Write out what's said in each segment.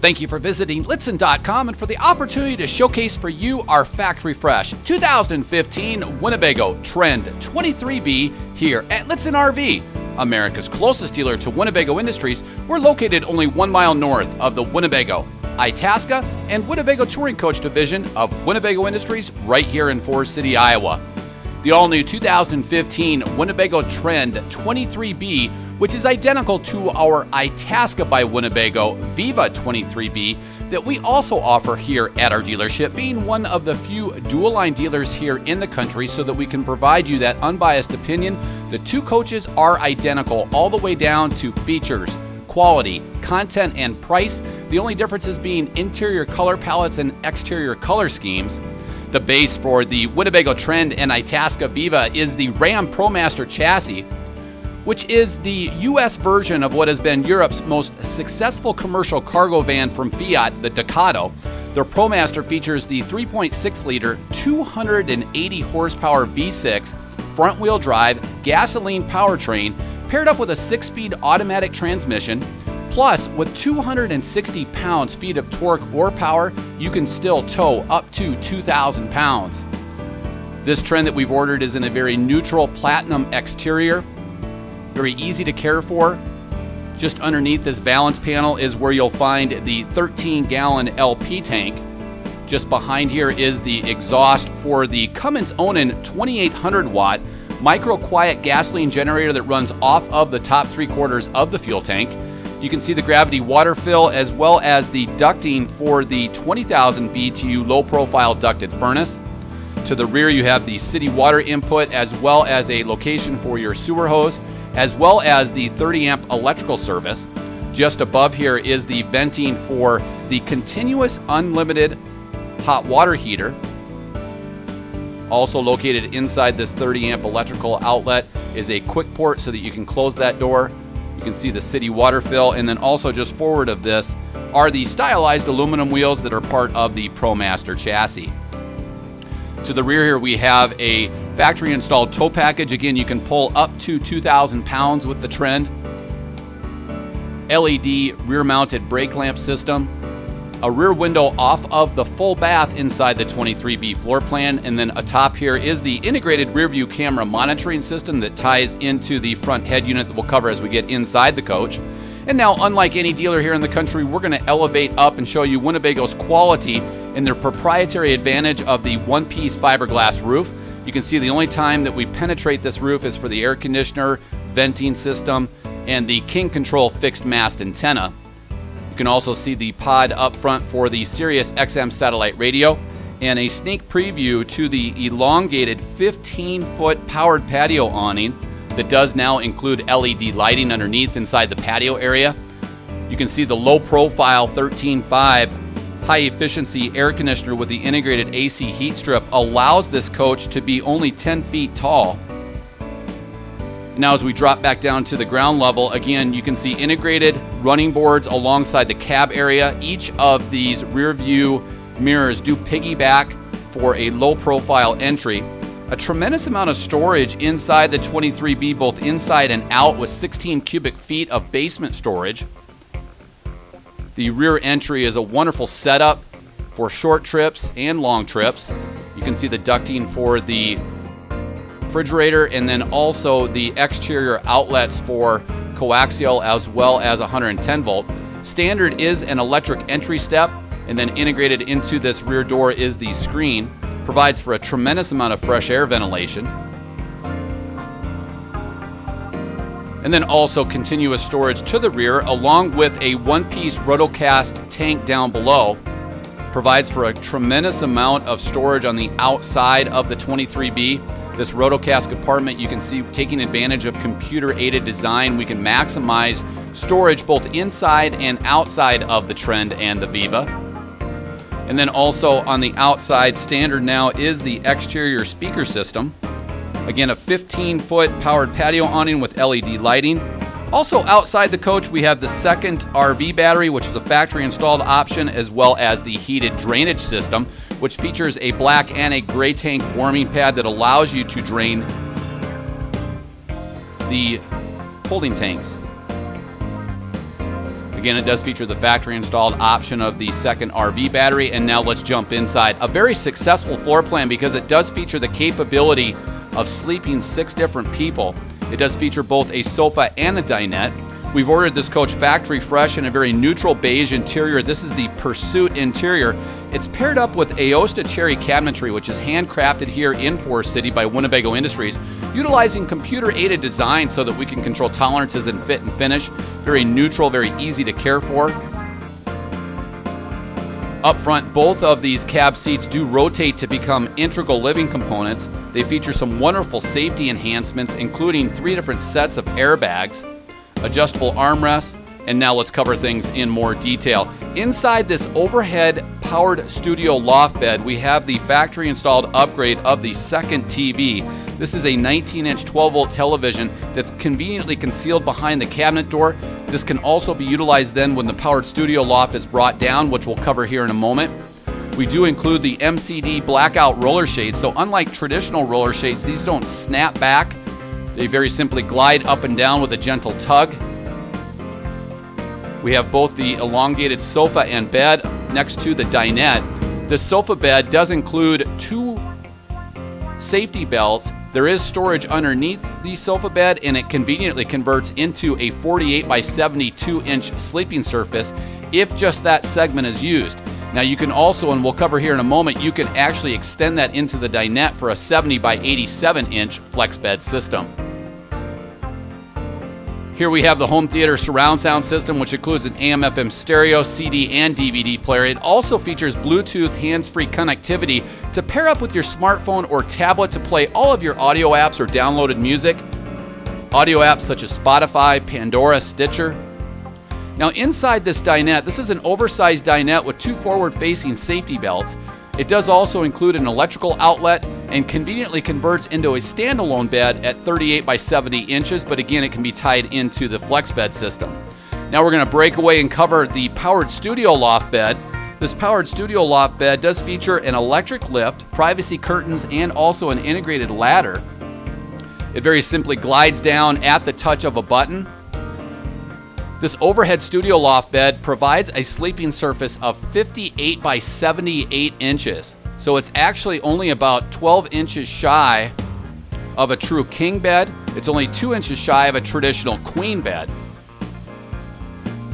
Thank you for visiting Lichtsinn.com and for the opportunity to showcase for you our factory fresh 2015 Winnebago Trend 23B here at Lichtsinn RV. America's closest dealer to Winnebago Industries, we're located only one mile north of the Winnebago, Itasca, and Winnebago Touring Coach Division of Winnebago Industries right here in Forest City, Iowa. The all new 2015 Winnebago Trend 23B which is identical to our Itasca by Winnebago Viva 23B that we also offer here at our dealership, being one of the few dual line dealers here in the country so that we can provide you that unbiased opinion. The two coaches are identical all the way down to features, quality, content, and price. The only differences being interior color palettes and exterior color schemes. The base for the Winnebago Trend and Itasca Viva is the Ram ProMaster chassis, which is the US version of what has been Europe's most successful commercial cargo van from Fiat, the Ducato. Their ProMaster features the 3.6 liter, 280 horsepower V6 front wheel drive gasoline powertrain paired up with a six speed automatic transmission. Plus, with 260 pounds feet of torque or power, you can still tow up to 2,000 pounds. This trend that we've ordered is in a very neutral platinum exterior very easy to care for. Just underneath this balance panel is where you'll find the 13 gallon LP tank. Just behind here is the exhaust for the Cummins Onan 2800 watt micro quiet gasoline generator that runs off of the top three quarters of the fuel tank. You can see the gravity water fill as well as the ducting for the 20,000 BTU low profile ducted furnace. To the rear, you have the city water input as well as a location for your sewer hose as well as the 30 amp electrical service. Just above here is the venting for the continuous unlimited hot water heater. Also located inside this 30 amp electrical outlet is a quick port so that you can close that door. You can see the city water fill and then also just forward of this are the stylized aluminum wheels that are part of the ProMaster chassis. To the rear here we have a Factory installed tow package. Again, you can pull up to 2,000 pounds with the Trend. LED rear mounted brake lamp system. A rear window off of the full bath inside the 23B floor plan. And then atop here is the integrated rear view camera monitoring system that ties into the front head unit that we'll cover as we get inside the coach. And now, unlike any dealer here in the country, we're going to elevate up and show you Winnebago's quality and their proprietary advantage of the one piece fiberglass roof. You can see the only time that we penetrate this roof is for the air conditioner, venting system, and the King Control fixed mast antenna. You can also see the pod up front for the Sirius XM satellite radio and a sneak preview to the elongated 15 foot powered patio awning that does now include LED lighting underneath inside the patio area. You can see the low profile 13.5 high efficiency air conditioner with the integrated AC heat strip allows this coach to be only 10 feet tall. Now as we drop back down to the ground level, again, you can see integrated running boards alongside the cab area. Each of these rear view mirrors do piggyback for a low profile entry. A tremendous amount of storage inside the 23B, both inside and out with 16 cubic feet of basement storage. The rear entry is a wonderful setup for short trips and long trips. You can see the ducting for the refrigerator and then also the exterior outlets for coaxial as well as 110 volt. Standard is an electric entry step and then integrated into this rear door is the screen. Provides for a tremendous amount of fresh air ventilation. And then also continuous storage to the rear along with a one-piece rotocast tank down below provides for a tremendous amount of storage on the outside of the 23B. This rotocast compartment you can see taking advantage of computer aided design we can maximize storage both inside and outside of the Trend and the Viva. And then also on the outside standard now is the exterior speaker system. Again, a 15 foot powered patio awning with LED lighting. Also outside the coach, we have the second RV battery, which is a factory installed option, as well as the heated drainage system, which features a black and a gray tank warming pad that allows you to drain the holding tanks. Again, it does feature the factory installed option of the second RV battery. And now let's jump inside. A very successful floor plan because it does feature the capability of sleeping six different people. It does feature both a sofa and a dinette. We've ordered this coach factory fresh in a very neutral beige interior. This is the Pursuit interior. It's paired up with Aosta Cherry cabinetry, which is handcrafted here in Forest City by Winnebago Industries, utilizing computer aided design so that we can control tolerances and fit and finish. Very neutral, very easy to care for. Up front, both of these cab seats do rotate to become integral living components. They feature some wonderful safety enhancements, including three different sets of airbags adjustable armrests, and now let's cover things in more detail. Inside this overhead powered studio loft bed, we have the factory installed upgrade of the second TV. This is a 19 inch 12 volt television that's conveniently concealed behind the cabinet door. This can also be utilized then when the powered studio loft is brought down, which we'll cover here in a moment. We do include the MCD blackout roller shades. So unlike traditional roller shades, these don't snap back. They very simply glide up and down with a gentle tug. We have both the elongated sofa and bed next to the dinette. The sofa bed does include two safety belts. There is storage underneath the sofa bed and it conveniently converts into a 48 by 72 inch sleeping surface if just that segment is used. Now you can also, and we'll cover here in a moment, you can actually extend that into the dinette for a 70 by 87 inch flex bed system. Here we have the home theater surround sound system, which includes an AM FM stereo, CD, and DVD player. It also features Bluetooth hands free connectivity to pair up with your smartphone or tablet to play all of your audio apps or downloaded music. Audio apps such as Spotify, Pandora, Stitcher. Now, inside this dinette, this is an oversized dinette with two forward facing safety belts. It does also include an electrical outlet and conveniently converts into a standalone bed at 38 by 70 inches, but again, it can be tied into the flex bed system. Now we're going to break away and cover the powered studio loft bed. This powered studio loft bed does feature an electric lift, privacy curtains, and also an integrated ladder. It very simply glides down at the touch of a button this overhead studio loft bed provides a sleeping surface of 58 by 78 inches. So it's actually only about 12 inches shy of a true king bed. It's only 2 inches shy of a traditional queen bed.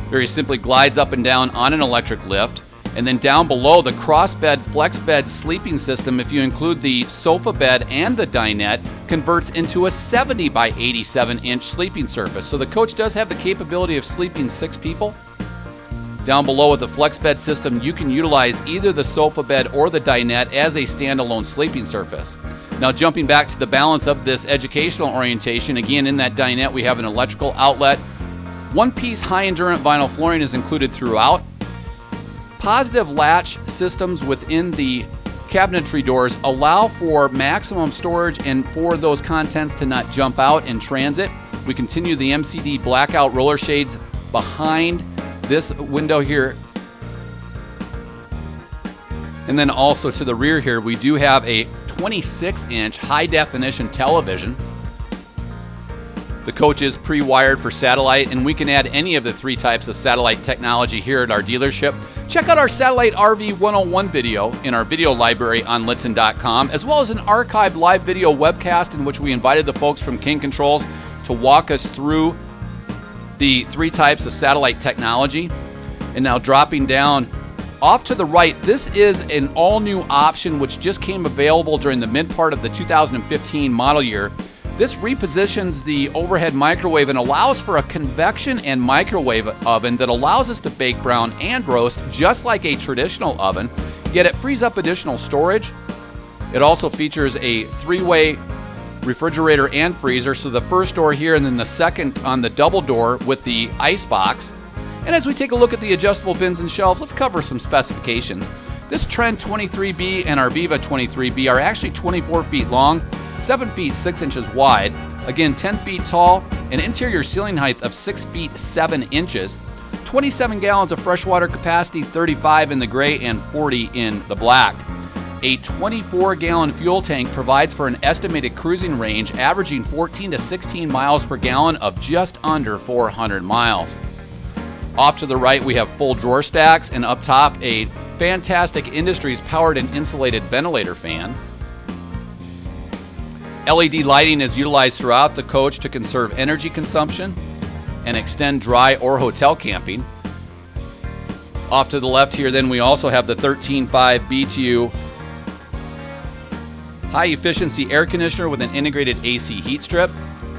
Very simply glides up and down on an electric lift. And then down below, the cross bed, flex bed sleeping system, if you include the sofa bed and the dinette, converts into a 70 by 87 inch sleeping surface. So the coach does have the capability of sleeping six people. Down below with the flex bed system, you can utilize either the sofa bed or the dinette as a standalone sleeping surface. Now, jumping back to the balance of this educational orientation, again, in that dinette, we have an electrical outlet. One piece high endurance vinyl flooring is included throughout positive latch systems within the cabinetry doors allow for maximum storage and for those contents to not jump out in transit. We continue the MCD blackout roller shades behind this window here. And then also to the rear here, we do have a 26 inch high definition television. The coach is pre wired for satellite, and we can add any of the three types of satellite technology here at our dealership. Check out our Satellite RV 101 video in our video library on Lichtsinn.com, as well as an archived live video webcast in which we invited the folks from King Controls to walk us through the three types of satellite technology. And now dropping down off to the right, this is an all new option which just came available during the mid part of the 2015 model year. This repositions the overhead microwave and allows for a convection and microwave oven that allows us to bake, brown, and roast just like a traditional oven, yet it frees up additional storage. It also features a three way refrigerator and freezer, so the first door here and then the second on the double door with the ice box. And as we take a look at the adjustable bins and shelves, let's cover some specifications. This Trend 23B and our Viva 23B are actually 24 feet long 7 feet 6 inches wide, again 10 feet tall, an interior ceiling height of 6 feet 7 inches, 27 gallons of freshwater capacity, 35 in the gray and 40 in the black. A 24 gallon fuel tank provides for an estimated cruising range averaging 14 to 16 miles per gallon of just under 400 miles. Off to the right, we have full drawer stacks, and up top, a fantastic Industries powered and insulated ventilator fan. LED lighting is utilized throughout the coach to conserve energy consumption and extend dry or hotel camping. Off to the left here, then we also have the 13.5 BTU high efficiency air conditioner with an integrated AC heat strip.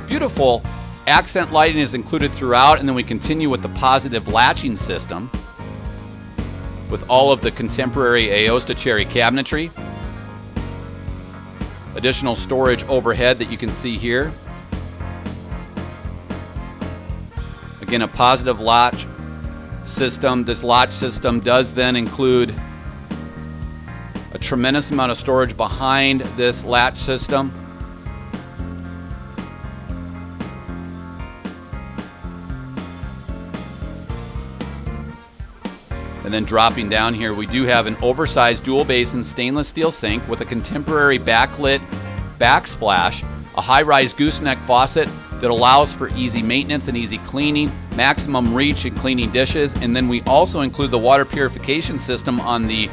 Beautiful accent lighting is included throughout, and then we continue with the positive latching system with all of the contemporary Aosta cherry cabinetry. Additional storage overhead that you can see here. Again, a positive latch system. This latch system does then include a tremendous amount of storage behind this latch system. Then dropping down here, we do have an oversized dual basin stainless steel sink with a contemporary backlit backsplash, a high-rise gooseneck faucet that allows for easy maintenance and easy cleaning, maximum reach in cleaning dishes, and then we also include the water purification system on the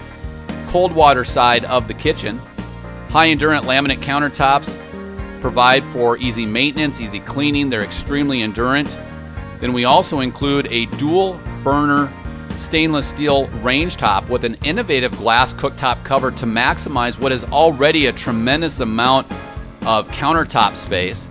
cold water side of the kitchen. High endurance laminate countertops provide for easy maintenance, easy cleaning. They're extremely endurant. Then we also include a dual burner stainless steel range top with an innovative glass cooktop cover to maximize what is already a tremendous amount of countertop space.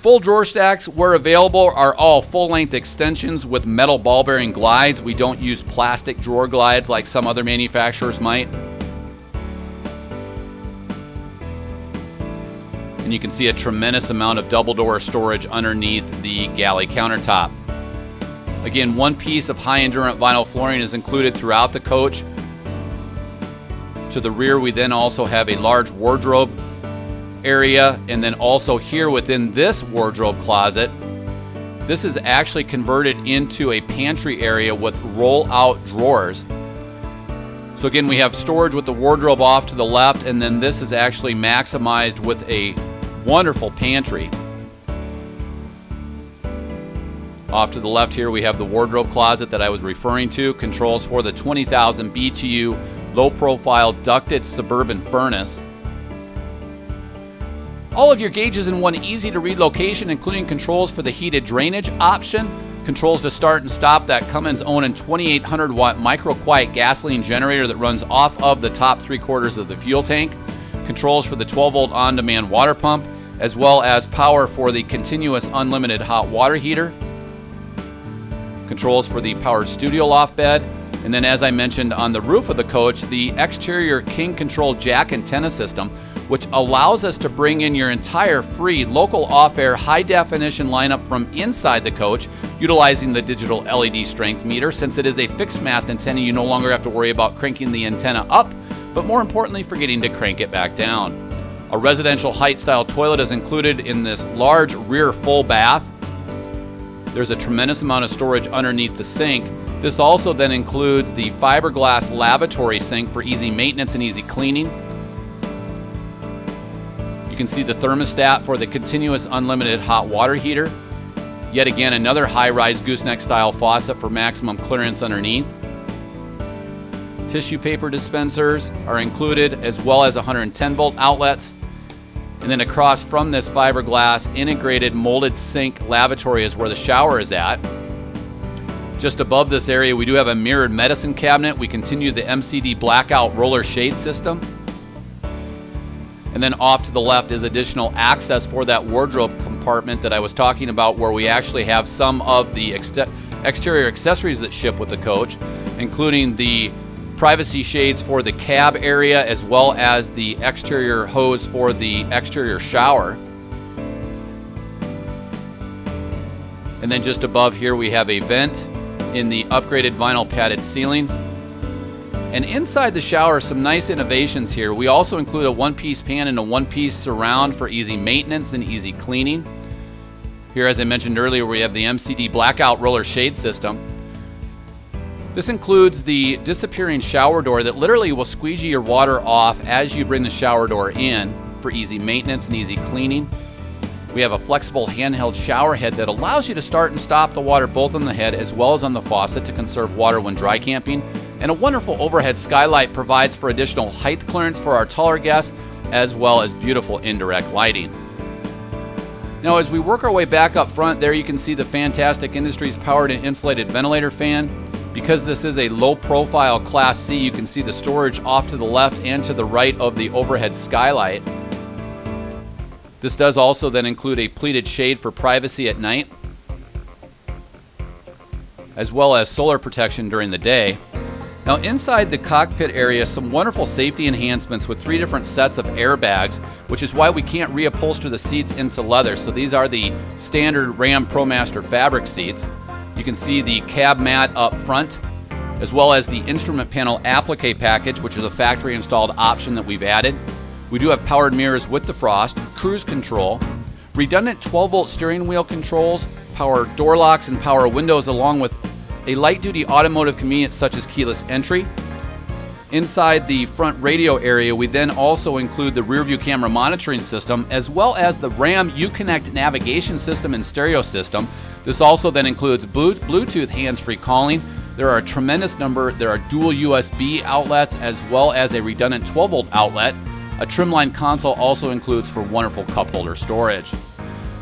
Full drawer stacks, where available, are all full length extensions with metal ball bearing glides. We don't use plastic drawer glides like some other manufacturers might. And you can see a tremendous amount of double door storage underneath the galley countertop. Again, one piece of high endurance vinyl flooring is included throughout the coach. To the rear, we then also have a large wardrobe area, and then also here within this wardrobe closet, this is actually converted into a pantry area with roll out drawers. So again, we have storage with the wardrobe off to the left, and then this is actually maximized with a wonderful pantry. Off to the left here, we have the wardrobe closet that I was referring to. Controls for the 20,000 BTU low profile ducted suburban furnace. All of your gauges in one easy to read location, including controls for the heated drainage option, controls to start and stop that Cummins Onan 2800 watt micro quiet gasoline generator that runs off of the top three quarters of the fuel tank, controls for the 12 volt on demand water pump, as well as power for the continuous unlimited hot water heater controls for the powered studio loft bed, and then as I mentioned on the roof of the coach, the exterior King Control jack antenna system, which allows us to bring in your entire free local off-air high definition lineup from inside the coach, utilizing the digital LED strength meter. Since it is a fixed mast antenna, you no longer have to worry about cranking the antenna up, but more importantly, forgetting to crank it back down. A residential height style toilet is included in this large rear full bath there's a tremendous amount of storage underneath the sink. This also then includes the fiberglass lavatory sink for easy maintenance and easy cleaning. You can see the thermostat for the continuous unlimited hot water heater. Yet again, another high-rise gooseneck style faucet for maximum clearance underneath. Tissue paper dispensers are included as well as 110 volt outlets. And then across from this fiberglass integrated molded sink lavatory is where the shower is at. Just above this area, we do have a mirrored medicine cabinet. We continue the MCD blackout roller shade system. And then off to the left is additional access for that wardrobe compartment that I was talking about, where we actually have some of the exterior accessories that ship with the coach, including the privacy shades for the cab area as well as the exterior hose for the exterior shower. And then just above here we have a vent in the upgraded vinyl padded ceiling. And inside the shower, some nice innovations here. We also include a one-piece pan and a one-piece surround for easy maintenance and easy cleaning. Here, as I mentioned earlier, we have the MCD blackout roller shade system. This includes the disappearing shower door that literally will squeegee your water off as you bring the shower door in for easy maintenance and easy cleaning. We have a flexible handheld shower head that allows you to start and stop the water both on the head as well as on the faucet to conserve water when dry camping. And a wonderful overhead skylight provides for additional height clearance for our taller guests as well as beautiful indirect lighting. Now, as we work our way back up front, there you can see the Fantastic Industries powered and insulated ventilator fan. Because this is a low profile Class C, you can see the storage off to the left and to the right of the overhead skylight. This does also then include a pleated shade for privacy at night, as well as solar protection during the day. Now inside the cockpit area, some wonderful safety enhancements with three different sets of airbags, which is why we can't reupholster the seats into leather. So these are the standard Ram ProMaster fabric seats. You can see the cab mat up front, as well as the instrument panel applique package, which is a factory installed option that we've added. We do have powered mirrors with defrost, cruise control, redundant 12 volt steering wheel controls, power door locks, and power windows, along with a light duty automotive convenience such as keyless entry. Inside the front radio area, we then also include the rear view camera monitoring system as well as the RAM Uconnect navigation system and stereo system. This also then includes Bluetooth hands free calling. There are a tremendous number, there are dual USB outlets as well as a redundant 12 volt outlet. A trimline console also includes for wonderful cup holder storage.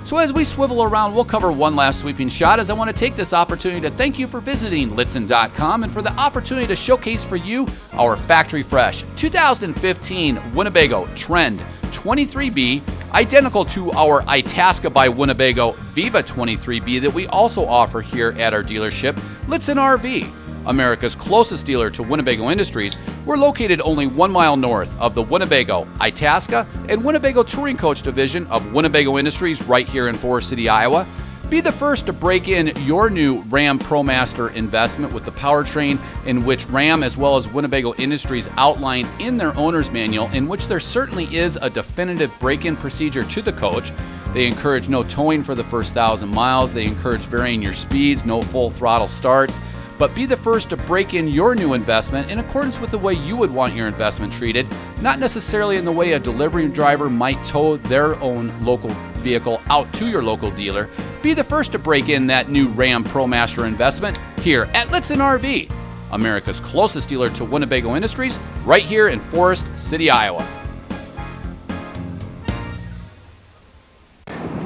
So as we swivel around, we'll cover one last sweeping shot as I want to take this opportunity to thank you for visiting Lichtsinn.com and for the opportunity to showcase for you our factory fresh 2015 Winnebago Trend 23B, identical to our Itasca by Winnebago Viva 23B that we also offer here at our dealership, Lichtsinn RV. America's closest dealer to Winnebago Industries, we're located only one mile north of the Winnebago, Itasca, and Winnebago Touring Coach division of Winnebago Industries right here in Forest City, Iowa. Be the first to break in your new Ram ProMaster investment with the powertrain in which Ram as well as Winnebago Industries outline in their owner's manual, in which there certainly is a definitive break in procedure to the coach. They encourage no towing for the first thousand miles, they encourage varying your speeds, no full throttle starts but be the first to break in your new investment in accordance with the way you would want your investment treated, not necessarily in the way a delivery driver might tow their own local vehicle out to your local dealer. Be the first to break in that new Ram ProMaster investment here at Lichtsinn RV, America's closest dealer to Winnebago Industries, right here in Forest City, Iowa.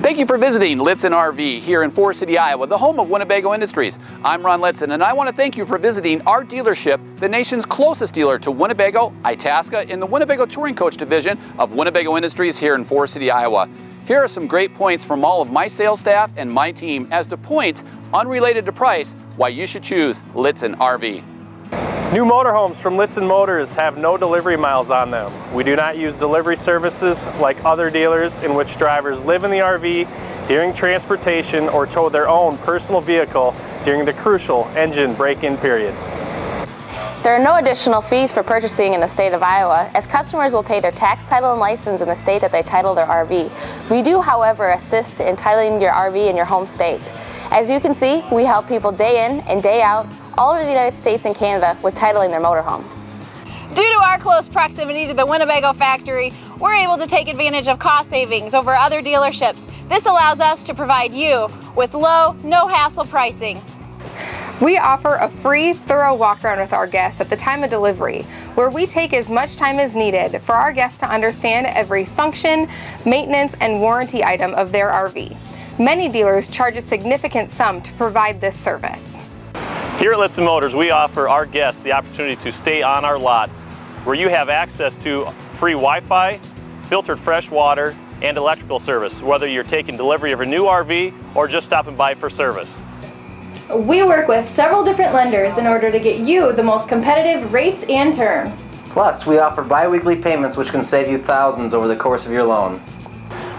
Thank you for visiting Lichtsinn RV here in Forest City, Iowa, the home of Winnebago Industries. I'm Ron Lichtsinn, and I want to thank you for visiting our dealership, the nation's closest dealer to Winnebago, Itasca, in the Winnebago Touring Coach Division of Winnebago Industries here in Forest City, Iowa. Here are some great points from all of my sales staff and my team as to points unrelated to price why you should choose Lichtsinn RV. New motorhomes from Lichtsinn Motors have no delivery miles on them. We do not use delivery services like other dealers in which drivers live in the RV during transportation or tow their own personal vehicle during the crucial engine break-in period. There are no additional fees for purchasing in the state of Iowa, as customers will pay their tax title and license in the state that they title their RV. We do, however, assist in titling your RV in your home state. As you can see, we help people day in and day out all over the United States and Canada with titling their motorhome. Due to our close proximity to the Winnebago factory, we're able to take advantage of cost savings over other dealerships. This allows us to provide you with low, no hassle pricing. We offer a free, thorough walk around with our guests at the time of delivery, where we take as much time as needed for our guests to understand every function, maintenance, and warranty item of their RV. Many dealers charge a significant sum to provide this service. Here at Lichtsinn Motors, we offer our guests the opportunity to stay on our lot where you have access to free Wi-Fi, filtered fresh water, and electrical service, whether you're taking delivery of a new RV or just stopping by for service. We work with several different lenders in order to get you the most competitive rates and terms. Plus, we offer bi-weekly payments which can save you thousands over the course of your loan.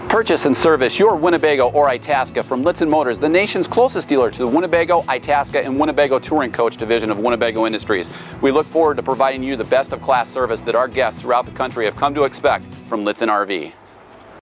Purchase and service your Winnebago or Itasca from Lichtsinn Motors, the nation's closest dealer to the Winnebago, Itasca, and Winnebago Touring Coach division of Winnebago Industries. We look forward to providing you the best of class service that our guests throughout the country have come to expect from Lichtsinn RV.